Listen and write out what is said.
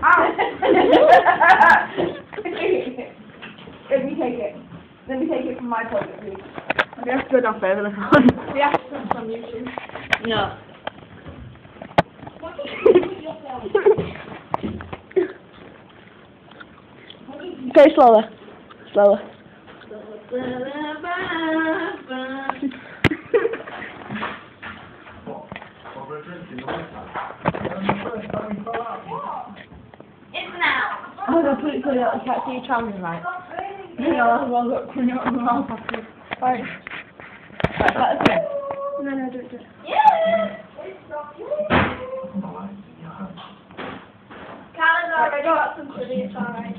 Let me take it. Let me take it from my pocket, please. We have to go down further than one. We have to put this YouTube. No. Go slower. Slower. It's now. Oh, no, put it, put it up. You can't see your trousers right. No, well, look, we're not wrong. Right. Right, that's it. No, no, do it, do it. Yeah. Callum's already got some chili, it's alright.